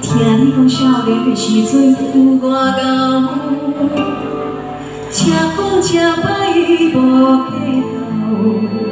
听你讲少年的时阵有外高，吃苦吃歹无计较，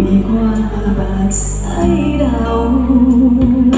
你我白石头